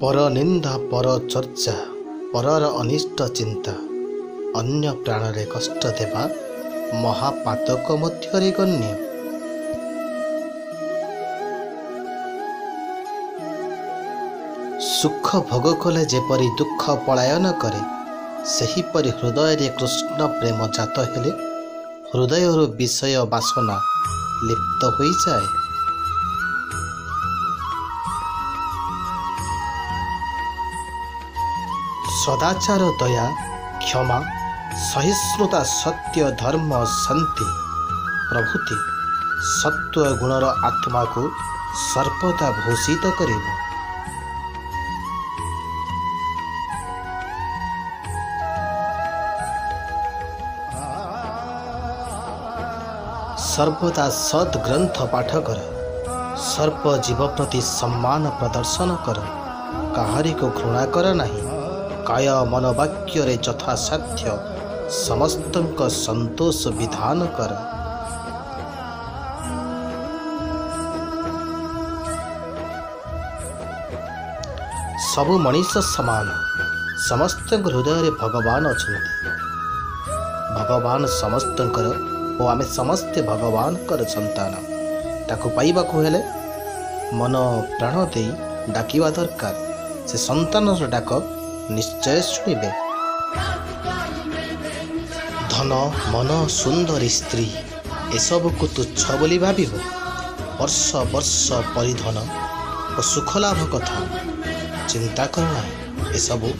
ପର ନିନ୍ଦା ପର ଚର୍ଚ୍ଚା ପରର ଅନିଷ୍ଟ ଚିନ୍ତା ଅନ୍ୟ ପ୍ରାଣରେ କଷ୍ଟ ଦେବା ମହାପାତକ ମଧ୍ୟରେ ଗଣ୍ୟ ସୁଖ ଭୋଗ କଲେ ଯେପରି ଦୁଃଖ ପଳାୟନ କରେ ସେହିପରି ହୃଦୟରେ କୃଷ୍ଣ ପ୍ରେମ ଜାତ ହେଲେ ହୃଦୟରୁ ବିଷୟ ବାସନା ଲିପ୍ତ ହୋଇଯାଏ। ସଦାଚାର ଦୟା କ୍ଷମା ସହିଷ୍ଣୁତା ସତ୍ୟ ଧର୍ମ ଶାନ୍ତି ପ୍ରଭୃତି ସତ୍ୱ ଗୁଣର ଆତ୍ମାକୁ ସର୍ବଦା ଭୂଷିତ କରିବ ସର୍ବଦା ସଦ୍ ଗ୍ରନ୍ଥ ପାଠ କର ସର୍ବ ଜୀବ ପ୍ରତି ସମ୍ମାନ ପ୍ରଦର୍ଶନ କର କାହାରିକୁ ଘୃଣା କର ନାହିଁ କାୟ ମନୋବାକ୍ୟରେ ଯଥାସାଧ୍ୟ ସମସ୍ତଙ୍କ ସନ୍ତୋଷ ବିଧାନ କର ସବୁ ମଣିଷ ସମାନ ସମସ୍ତଙ୍କ ହୃଦୟରେ ଭଗବାନ ଅଛନ୍ତି ଭଗବାନ ସମସ୍ତଙ୍କର ଓ ଆମେ ସମସ୍ତେ ଭଗବାନଙ୍କର ସନ୍ତାନ ତାକୁ ପାଇବାକୁ ହେଲେ ମନ ପ୍ରାଣ ଦେଇ ଡାକିବା ଦରକାର ସେ ସନ୍ତାନର ଡାକ ନିଶ୍ଚୟ ଶୁଣିବେ ଧନ ମନ ସୁନ୍ଦରୀ ସ୍ତ୍ରୀ ଏସବୁକୁ ତୁଚ୍ଛ ବୋଲି ଭାବିବ ବର୍ଷ ବର୍ଷ ପରିଧନ ଓ ସୁଖଲାଭ କଥା ଚିନ୍ତା କର ନାହିଁ ଏସବୁ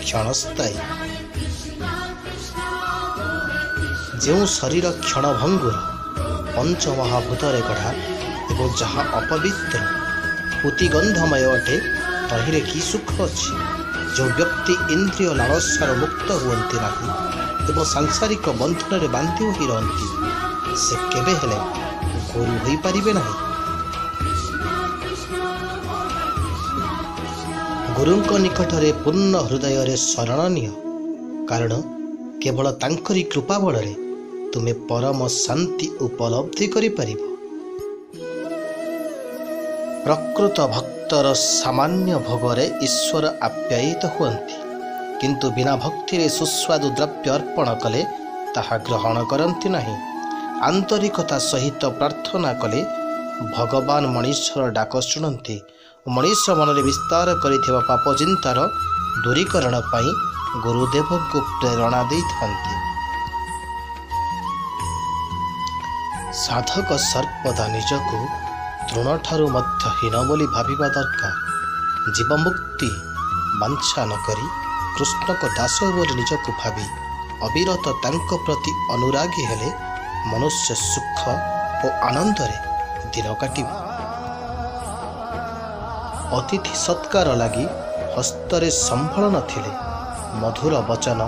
କ୍ଷଣସ୍ଥାୟୀ ଯେଉଁ ଶରୀର କ୍ଷଣଭଙ୍ଗୁର ପଞ୍ଚମହାଭୂତରେ ଗଢ଼ା ଏବଂ ଯାହା ଅପବିତ୍ର ପୁତିଗନ୍ଧମୟ ଅଟେ ତହିଁରେ କି ସୁଖ ଅଛି ଯେଉଁ ବ୍ୟକ୍ତି ଇନ୍ଦ୍ରିୟ ଲାଳସାର ମୁକ୍ତ ହୁଅନ୍ତି ନାହିଁ ଏବଂ ସାଂସାରିକ ବନ୍ଧନରେ ବାନ୍ଧି ହୋଇ ରହନ୍ତି ସେ କେବେ ହେଲେ ଗୁରୁ ହୋଇପାରିବେ ନାହିଁ। ଗୁରୁଙ୍କ ନିକଟରେ ପୂର୍ଣ୍ଣ ହୃଦୟରେ ଶରଣ ନିଅ। କାରଣ କେବଳ ତାଙ୍କରି କୃପା ବଳରେ ତୁମେ ପରମ ଶାନ୍ତି ଉପଲବ୍ଧି କରିପାରିବ। ପ୍ରକୃତ ଭକ୍ତର ସାମାନ୍ୟ ଭୋଗରେ ଈଶ୍ୱର ଆପ୍ୟାୟିତ ହୁଅନ୍ତି। କିନ୍ତୁ ବିନା ଭକ୍ତିରେ ସୁସ୍ୱାଦୁ ଦ୍ରବ୍ୟ ଅର୍ପଣ କଲେ ତାହା ଗ୍ରହଣ କରନ୍ତି ନାହିଁ। ଆନ୍ତରିକତା ସହିତ ପ୍ରାର୍ଥନା କଲେ ଭଗବାନ ମଣିଷର ଡାକ ଶୁଣନ୍ତି ମଣିଷ ମନରେ ବିସ୍ତାର କରିଥିବା ପାପ ଚିନ୍ତାର ଦୂରୀକରଣ ପାଇଁ ଗୁରୁଦେବଙ୍କୁ ପ୍ରେରଣା ଦେଇଥାନ୍ତି। ସାଧକ ସର୍ବଦା ନିଜକୁ ତୃଣଠାରୁ ମଧ୍ୟ ହୀନ ବୋଲି ଭାବିବା ଦରକାର। ଜୀବମୁକ୍ତି ବାଞ୍ଛା ନ କରି କୃଷ୍ଣଙ୍କ ଦାସ ବୋଲି ନିଜକୁ ଭାବି ଅବିରତ ତାଙ୍କ ପ୍ରତି ଅନୁରାଗୀ ହେଲେ ମନୁଷ୍ୟ ସୁଖ ଓ ଆନନ୍ଦରେ ଦିନ କାଟିବ। ଅତିଥି ସତ୍କାର ଲାଗି ହସ୍ତରେ ସମ୍ବଳ ନଥିଲେ ମଧୁର ବଚନ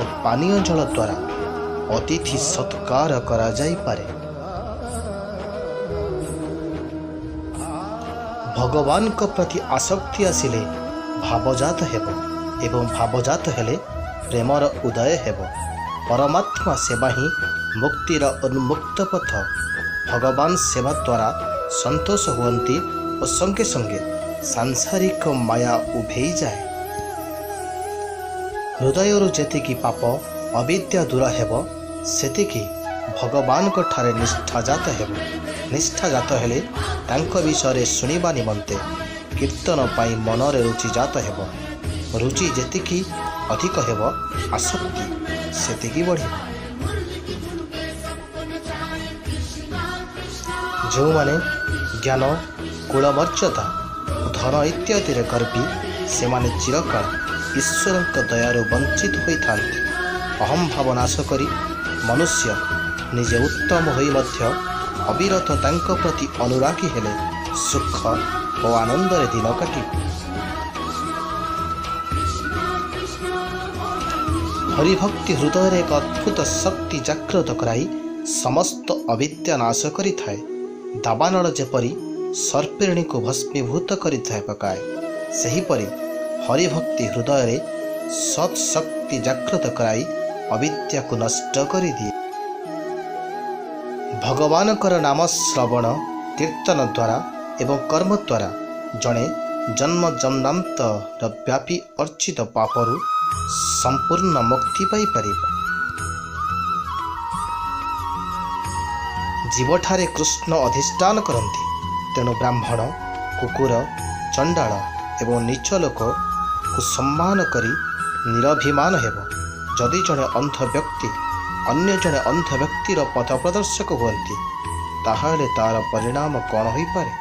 ଓ ପାନୀୟ ଜଳ ଦ୍ୱାରା ଅତିଥି ସତ୍କାର କରାଯାଇପାରେ। ଭଗବାନଙ୍କ ପ୍ରତି ଆସକ୍ତି ଆସିଲେ ଭାବଜାତ ହେବ ଏବଂ ଭାବଜାତ ହେଲେ ପ୍ରେମର ଉଦୟ ହେବ। ପରମାତ୍ମା ସେବା ହିଁ ମୁକ୍ତିର ଉନ୍ମୁକ୍ତ ପଥ। ଭଗବାନ ସେବା ଦ୍ୱାରା ସନ୍ତୋଷ ହୁଅନ୍ତି ଓ ସଙ୍ଗେ ସଙ୍ଗେ ସାଂସାରିକ ମାୟା ଉଭେଇଯାଏ ହୃଦୟରୁ ଯେତିକି ପାପ ଅବିଦ୍ୟା ଦୂର ହେବ ସେତିକି ଭଗବାନଙ୍କ ଠାରେ ନିଷ୍ଠାଜାତ ହେବ ନିଷ୍ଠାଜାତ ହେଲେ ତାଙ୍କ ବିଷୟରେ ଶୁଣିବା ନିମନ୍ତେ କୀର୍ତ୍ତନ ପାଇଁ ମନରେ ରୁଚିଜାତ ହେବ। ରୁଚି ଯେତିକି ଅଧିକ ହେବ ଆସକ୍ତି ସେତିକି ବଢ଼ିବ। ଯେଉଁମାନେ ଜ୍ଞାନ କୁଳମର୍ଯ୍ୟାଦା ଧନ ଇତ୍ୟାଦିରେ ଗର୍ବୀ ସେମାନେ ଚିରକାଳ ଈଶ୍ୱରଙ୍କ ଦୟାରୁ ବଞ୍ଚିତ ହୋଇଥାନ୍ତି। ଅହଂ ଭାବ ନାଶ କରି ମନୁଷ୍ୟ ନିଜେ ଉତ୍ତମ ହୋଇ ମଧ୍ୟ ଅବିରତ ତାଙ୍କ ପ୍ରତି ଅନୁରାଗୀ ହେଲେ ସୁଖ ଓ ଆନନ୍ଦରେ ଦିନ କାଟିବ ହରିଭକ୍ତି ହୃଦୟରେ ଏକ ଅଦ୍ଭୁତ ଶକ୍ତି ଜାଗ୍ରତ କରାଇ ସମସ୍ତ ଅବିଦ୍ୟା ନାଶ କରିଥାଏ। ଦାବାନଳ ଯେପରି ସର୍ପେଣୀକୁ ଭସ୍ମୀଭୂତ କରିଥାଏ ପକାଏ ସେହିପରି ହରିଭକ୍ତି ହୃଦୟରେ ସତ୍ ଶକ୍ତି ଜାଗ୍ରତ କରାଇ ଅବିଦ୍ୟାକୁ ନଷ୍ଟ କରିଦିଏ। ଭଗବାନଙ୍କର ନାମ ଶ୍ରବଣ କୀର୍ତ୍ତନ ଦ୍ୱାରା ଏବଂ କର୍ମ ଦ୍ୱାରା ଜଣେ ଜନ୍ମ ଜନ୍ମାନ୍ତର ବ୍ୟାପୀ ଅର୍ଜିତ ପାପରୁ ସମ୍ପୂର୍ଣ୍ଣ ମୁକ୍ତି ପାଇପାରିବ। ଜୀବଠାରେ କୃଷ୍ଣ ଅଧିଷ୍ଠାନ କରନ୍ତି। ତେଣୁ ବ୍ରାହ୍ମଣ କୁକୁର ଚଣ୍ଡାଳ ଏବଂ ନିଚ ଲୋକକୁ ସମ୍ମାନ କରି ନିରଭିମାନ ହେବ। ଯଦି ଜଣେ ଅନ୍ଧ ବ୍ୟକ୍ତି ଅନ୍ୟ ଜଣେ ଅନ୍ଧ ବ୍ୟକ୍ତିର ପଥ ପ୍ରଦର୍ଶକ ହୁଅନ୍ତି ତାହେଲେ ତାର ପରିଣାମ କ'ଣ ହୋଇପାରେ?